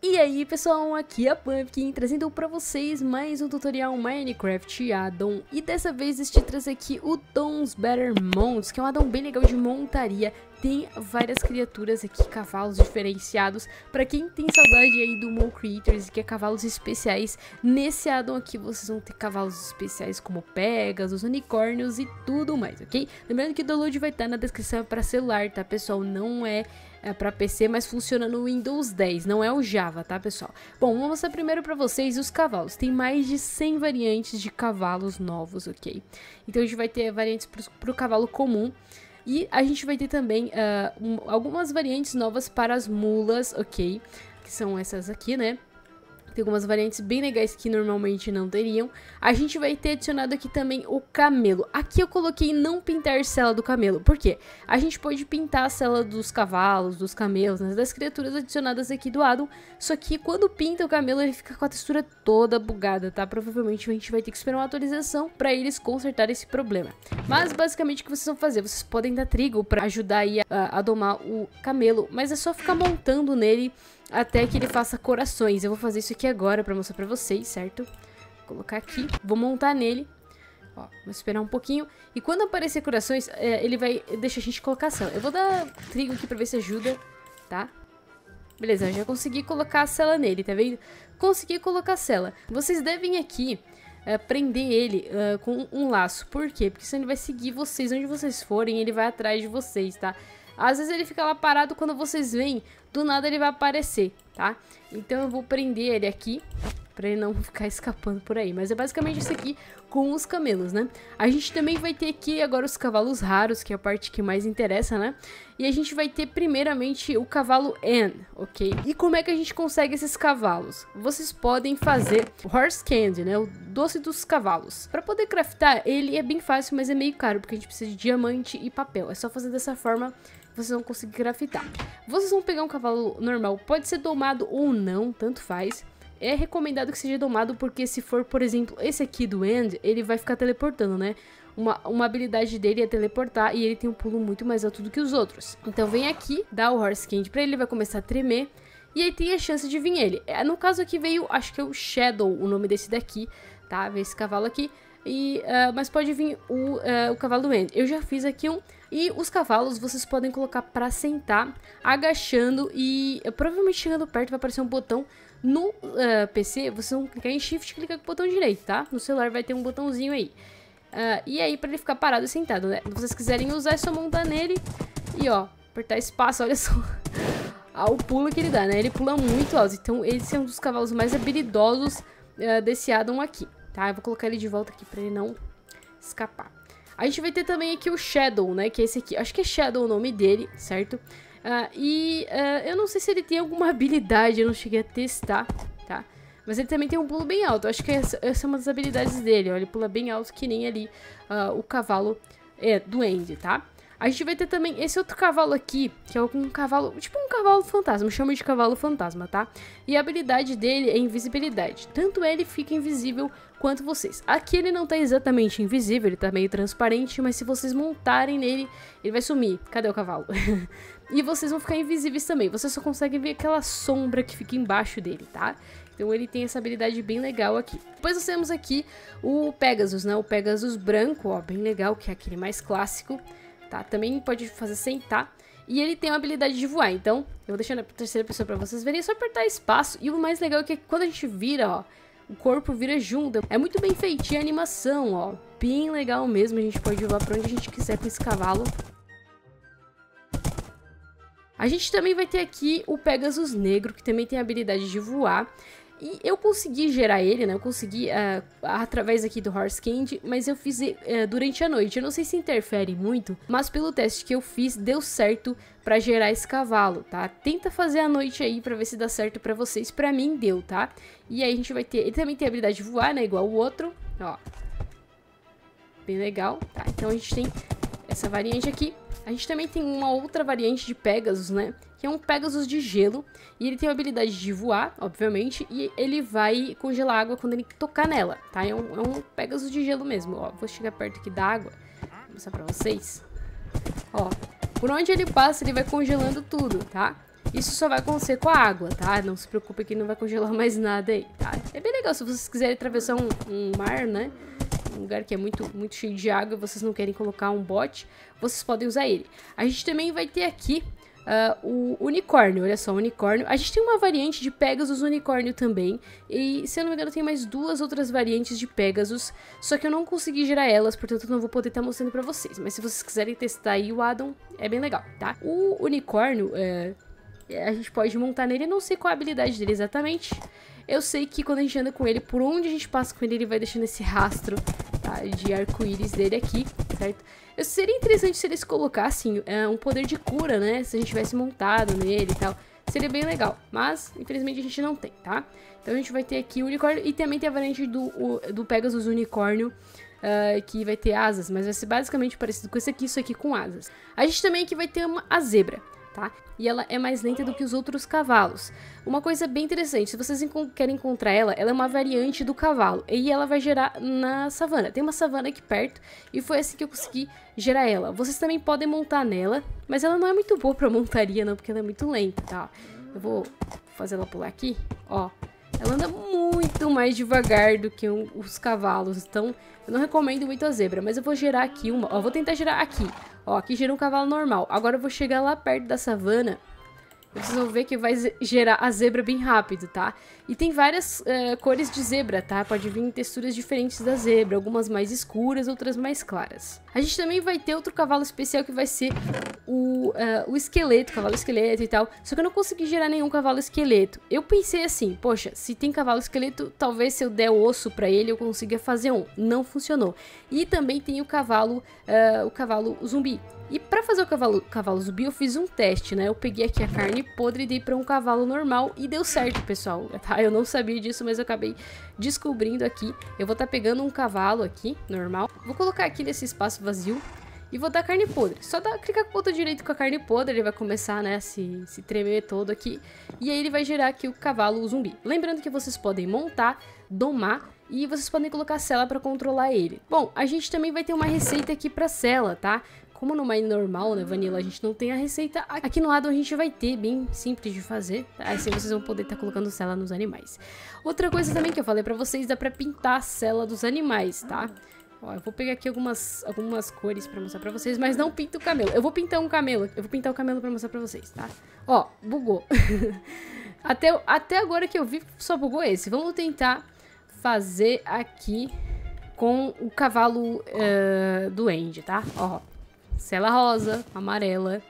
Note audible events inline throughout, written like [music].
E aí pessoal, aqui é a Pumpkin, trazendo pra vocês mais um tutorial Minecraft Addon. E dessa vez este traz aqui o Don's Better Mounts, que é um addon bem legal de montaria Tem várias criaturas aqui, cavalos diferenciados Pra quem tem saudade aí do Mo Creators, que é cavalos especiais Nesse addon aqui vocês vão ter cavalos especiais como Pegasus, unicórnios e tudo mais, ok? Lembrando que o download vai estar na descrição para celular, tá pessoal? Não é é para PC, mas funciona no Windows 10, não é o Java, tá, pessoal? Bom, vou mostrar primeiro para vocês os cavalos. Tem mais de 100 variantes de cavalos novos, ok? Então a gente vai ter variantes para o cavalo comum. E a gente vai ter também uh, um, algumas variantes novas para as mulas, ok? Que são essas aqui, né? Tem algumas variantes bem legais que normalmente não teriam. A gente vai ter adicionado aqui também o camelo. Aqui eu coloquei não pintar cela do camelo. Por quê? A gente pode pintar a cela dos cavalos, dos camelos, né, das criaturas adicionadas aqui do Adam. Só que quando pinta o camelo, ele fica com a textura toda bugada, tá? Provavelmente a gente vai ter que esperar uma atualização para eles consertar esse problema. Mas basicamente o que vocês vão fazer? Vocês podem dar trigo para ajudar aí a, a domar o camelo. Mas é só ficar montando nele até que ele faça corações. Eu vou fazer isso aqui agora pra mostrar pra vocês, certo? Vou colocar aqui, vou montar nele. Ó, vou esperar um pouquinho. E quando aparecer corações, é, ele vai deixar a gente colocar a cela. Eu vou dar trigo aqui pra ver se ajuda, tá? Beleza, já consegui colocar a cela nele, tá vendo? Consegui colocar a cela. Vocês devem aqui uh, prender ele uh, com um laço. Por quê? Porque senão ele vai seguir vocês onde vocês forem, ele vai atrás de vocês, tá? Às vezes ele fica lá parado quando vocês vêm, do nada ele vai aparecer, tá? Então eu vou prender ele aqui, pra ele não [laughs] ficar escapando por aí. Mas é basicamente isso aqui com os camelos, né? A gente também vai ter aqui agora os cavalos raros, que é a parte que mais interessa, né? E a gente vai ter primeiramente o cavalo N, ok? E como é que a gente consegue esses cavalos? Vocês podem fazer horse candy, né? O doce dos cavalos. Para poder craftar, ele é bem fácil, mas é meio caro, porque a gente precisa de diamante e papel. É só fazer dessa forma vocês vão conseguir craftar. Vocês vão pegar um cavalo normal, pode ser domado ou não, tanto faz. É recomendado que seja domado porque se for, por exemplo, esse aqui do End, ele vai ficar teleportando, né? Uma, uma habilidade dele é teleportar e ele tem um pulo muito mais alto do que os outros. Então vem aqui, dá o Horse Candy pra ele, vai começar a tremer. E aí tem a chance de vir ele. É, no caso aqui veio, acho que é o Shadow, o nome desse daqui, tá? Vê esse cavalo aqui. E, uh, mas pode vir o, uh, o cavalo do. Eu já fiz aqui um e os cavalos vocês podem colocar para sentar, agachando e provavelmente chegando perto vai aparecer um botão. No uh, PC, vocês vão clicar em Shift e clicar com o botão direito, tá? No celular vai ter um botãozinho aí. E aí, para ele ficar parado e sentado, né? Se vocês quiserem usar, é só montar nele e, ó, apertar espaço, olha só. [laughs] o pulo que ele dá, né? Ele pula muito alto, então esse é um dos cavalos mais habilidosos uh, desse Adam aqui, tá? Eu vou colocar ele de volta aqui para ele não escapar. A gente vai ter também aqui o Shadow, né? Que é esse aqui. Acho que é Shadow o nome dele, certo? Uh, e uh, eu não sei se ele tem alguma [laughs] habilidade, eu não cheguei a testar, tá? Mas ele também tem um pulo bem alto. Acho que essa, essa é uma das habilidades dele, ó. Ele pula bem alto que nem ali uh, o cavalo é, do End, tá? A gente vai ter também esse outro cavalo aqui, que é um cavalo, tipo um cavalo fantasma, chama de cavalo fantasma, tá? E a habilidade dele é invisibilidade. Tanto ele fica invisível quanto vocês. Aqui ele não tá exatamente invisível, ele tá meio transparente, mas se vocês montarem nele, ele vai sumir. Cadê o cavalo? [laughs] e vocês vão ficar invisíveis também. Você só consegue ver aquela sombra que fica embaixo dele, tá? Então ele tem essa habilidade bem legal aqui. Depois nós temos aqui o Pegasus, né? O Pegasus branco, ó, bem legal, que é aquele mais clássico tá? Também pode fazer sentar. E ele tem uma habilidade de voar, então eu vou deixar na terceira pessoa pra vocês verem. É só apertar espaço. E o mais legal é que quando a gente vira, ó, o corpo vira junto. É muito bem feitinha a animação, ó. Bem legal mesmo. A gente pode voar pra onde a gente quiser com esse cavalo. A gente também vai ter aqui o Pegasus Negro, que também tem a habilidade de voar. E eu consegui gerar ele, né? Eu consegui uh, através aqui do Horse Candy, mas eu fiz uh, durante a noite. Eu não sei se interfere muito, mas pelo teste que eu fiz, deu certo para gerar esse cavalo, tá? Tenta fazer à noite aí para ver se dá certo para vocês. Para mim deu, tá? E aí a gente vai ter, ele também tem a habilidade de voar, né? Igual o outro, ó. Bem legal, tá? Então a gente tem essa variante aqui. A gente também tem uma outra variante de Pegasus, né? Que é um Pegasus de gelo. E ele tem a habilidade de voar, obviamente. E ele vai congelar água quando ele tocar nela, tá? É um, é um Pegasus de gelo mesmo. Ó, vou chegar perto aqui da água. Vou mostrar pra vocês. Ó, por onde ele passa, ele vai congelando tudo, tá? Isso só vai acontecer com a água, tá? Não se preocupe que não vai congelar [laughs] mais nada aí, tá? É bem legal se vocês quiserem atravessar um, um mar, né? Um lugar que é muito, muito cheio de água e vocês não querem colocar um bote, vocês podem usar ele. A gente também vai ter aqui Uh, o unicórnio, olha só, unicórnio. A gente tem uma variante de Pegasus unicórnio também. E, se eu não me engano, tem mais duas outras variantes de Pegasus. Só que eu não consegui gerar elas, portanto não vou poder estar tá mostrando pra vocês. Mas se vocês quiserem testar aí o Adam, é bem legal, tá? O unicórnio, é, a gente pode montar nele, eu não sei qual a habilidade dele exatamente. Eu sei que quando a gente anda com ele, por onde a gente passa com ele, ele vai deixando esse rastro tá, de arco-íris dele aqui, certo? Seria interessante se eles colocassem é, um poder de cura, né? Se a gente tivesse montado nele e tal. Seria bem legal. Mas, infelizmente, a gente não tem, tá? Então a gente vai ter aqui o unicórnio. E também tem a variante do, o, do Pegasus Unicórnio. Uh, que vai ter asas, mas vai ser basicamente parecido com esse aqui, isso aqui com asas. A gente também aqui vai ter uma, a zebra tá? E ela é mais lenta do que os outros cavalos. Uma coisa bem interessante, se vocês querem encontrar ela, ela é uma variante do cavalo. E ela vai gerar na savana. Tem uma savana aqui perto e foi assim que eu consegui gerar ela. Vocês também podem montar nela, mas ela não é muito boa pra montaria não, porque ela é muito lenta, tá? Eu vou fazer ela pular aqui, ó. Ela anda muito mais devagar do que um, os cavalos, então eu não recomendo muito a zebra, mas eu vou gerar aqui uma, ó, vou tentar gerar aqui. Ó, aqui gera um cavalo normal. Agora eu vou chegar lá perto da savana vocês vão ver que vai gerar a zebra bem rápido, tá? E tem várias uh, cores de zebra, tá? Pode vir em texturas diferentes da zebra, algumas mais escuras, outras mais claras. A gente também vai ter outro cavalo especial que vai ser o, uh, o esqueleto, cavalo esqueleto e tal. Só que eu não consegui gerar nenhum cavalo esqueleto. Eu pensei assim, poxa, se tem cavalo esqueleto, talvez se eu der osso pra ele eu consiga fazer um. Não funcionou. E também tem o cavalo, uh, o cavalo zumbi. E para fazer o cavalo, cavalo zumbi, eu fiz um teste, né? Eu peguei aqui a carne podre e dei para um cavalo normal e deu certo, pessoal. [laughs] Tá? Eu não sabia disso, mas eu acabei descobrindo aqui. Eu vou estar tá pegando um cavalo aqui, normal. Vou colocar aqui nesse espaço vazio e vou dar carne podre. Só dá, clicar com o botão direito com a carne podre, ele vai começar, né, a se, se tremer todo aqui. E aí ele vai gerar aqui o cavalo zumbi. Lembrando que vocês podem montar, domar e vocês podem colocar cela para controlar ele. Bom, a gente também vai ter uma receita aqui para cela, tá? Como no Mine normal, né, Vanilla, a gente não tem a receita, aqui no lado a gente vai ter, bem simples de fazer, tá? assim vocês vão poder estar tá colocando cela nos animais. Outra coisa também que eu falei pra vocês, dá pra pintar a cela dos animais, tá? Ó, eu vou pegar aqui algumas, algumas cores pra mostrar pra vocês, mas não pinto o camelo. Eu vou pintar um camelo, eu vou pintar o camelo pra mostrar pra vocês, tá? Ó, bugou. [laughs] até, até agora que eu vi, só bugou esse. Vamos tentar fazer aqui com o cavalo uh, do End, tá? Ó, Cela rosa, amarela,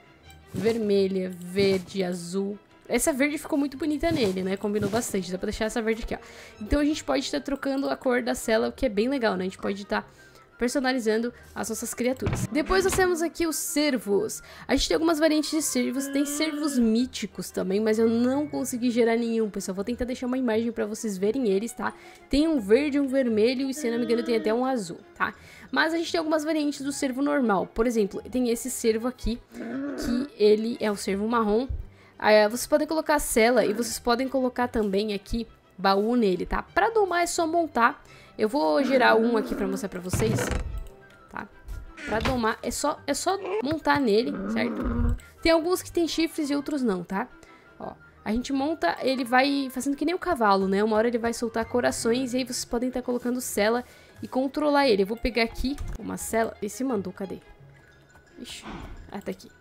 vermelha, verde, azul. Essa verde ficou muito bonita nele, né? Combinou bastante. Dá pra deixar essa verde aqui, ó. Então a gente pode estar trocando a cor da cela, o que é bem legal, né? A gente pode estar personalizando as nossas criaturas. Depois nós temos aqui os servos. A gente tem algumas variantes de servos, tem servos míticos também, mas eu não consegui gerar nenhum, pessoal. Vou tentar deixar uma imagem para vocês verem eles, tá? Tem um verde, um vermelho e se não me engano tem até um azul, tá? Mas a gente tem algumas variantes do servo normal. Por exemplo, tem esse servo aqui, que ele é o servo marrom. Aí, vocês podem colocar cela e vocês podem colocar também aqui baú nele, tá? Pra domar é só montar eu vou gerar um aqui pra mostrar pra vocês. Tá? Pra domar, é só, é só montar nele, certo? Tem alguns que tem chifres e outros não, tá? Ó, a gente monta, ele vai fazendo que nem o cavalo, né? Uma hora ele vai soltar corações e aí vocês podem estar colocando cela e controlar ele. Eu vou pegar aqui uma cela. Esse mandou, cadê? Ixi, ah, tá aqui.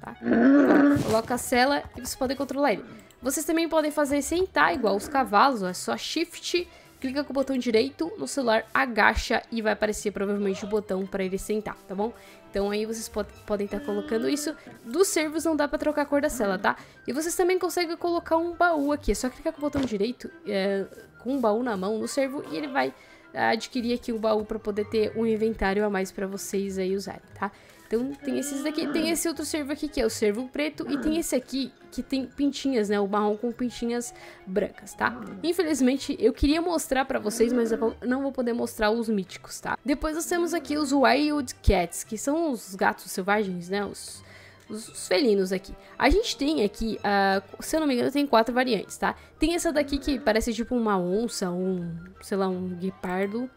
Tá? Ó, coloca a cela e vocês podem controlar ele. Vocês também podem fazer sentar igual os cavalos, é só shift clica com o botão direito no celular, agacha e vai aparecer provavelmente o botão para ele sentar, tá bom? Então aí vocês pod podem estar tá colocando isso. Dos servos não dá para trocar a cor da cela, tá? E vocês também conseguem colocar um baú aqui, é só clicar com o botão direito, é, com um baú na mão no servo e ele vai adquirir aqui o um baú para poder ter um inventário a mais para vocês aí usarem, tá? Então tem esses daqui, tem esse outro servo aqui que é o servo preto e tem esse aqui que tem pintinhas, né? O marrom com pintinhas brancas, tá? Infelizmente eu queria mostrar pra vocês, mas eu não vou poder mostrar os míticos, tá? Depois nós temos aqui os Wild Cats, que são os gatos selvagens, né? Os, os, felinos aqui. A gente tem aqui, uh, se eu não me engano, tem quatro variantes, tá? Tem essa daqui que parece tipo uma onça, um, sei lá, um guepardo,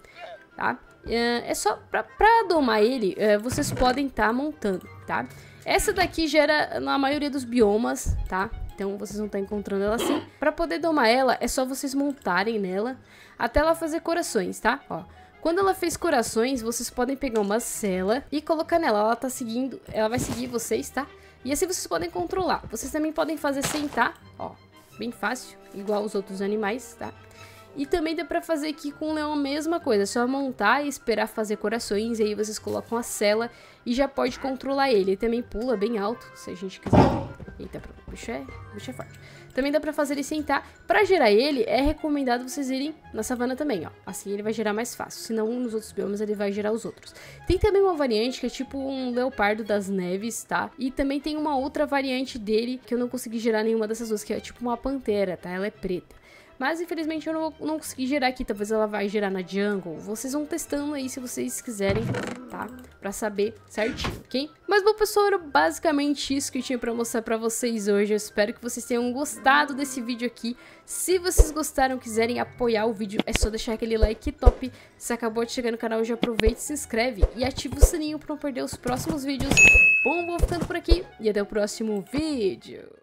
tá? É, é só pra, pra domar ele, é, vocês podem estar tá montando, tá? Essa daqui gera na maioria dos biomas, tá? Então vocês vão estar encontrando ela assim. Pra poder domar ela, é só vocês montarem nela até ela fazer corações, tá? Ó. Quando ela fez corações, vocês podem pegar uma cela e colocar nela. Ela tá seguindo, ela vai seguir vocês, tá? E assim vocês podem controlar. Vocês também podem fazer sentar, ó, bem fácil, igual os outros animais, tá? E também dá pra fazer aqui com o leão a mesma coisa, é só montar e esperar fazer corações, e aí vocês colocam a cela e já pode controlar ele. Ele também pula bem alto, se a gente quiser. Eita, o bicho é, o bicho é forte. Também dá pra fazer ele sentar. Pra gerar ele, é recomendado vocês irem na savana também, ó. Assim ele vai gerar mais fácil. Senão, nos outros biomas, ele vai gerar os outros. Tem também uma variante que é tipo um leopardo das neves, tá? E também tem uma outra variante dele que eu não consegui gerar nenhuma dessas duas, que é tipo uma pantera, tá? Ela é preta. Mas infelizmente eu não, não consegui gerar aqui, talvez ela vai gerar na jungle. Vocês vão testando aí se vocês quiserem, tá? Pra saber certinho, ok? Mas bom pessoal, era basicamente isso que eu tinha pra mostrar pra vocês hoje. Eu espero que vocês tenham gostado desse vídeo aqui. Se vocês gostaram, quiserem apoiar o vídeo, é só deixar aquele like top. Se acabou de chegar no canal, já aproveita, se inscreve e ativa o sininho pra não perder os próximos vídeos. Bom, vou ficando por aqui e até o próximo vídeo.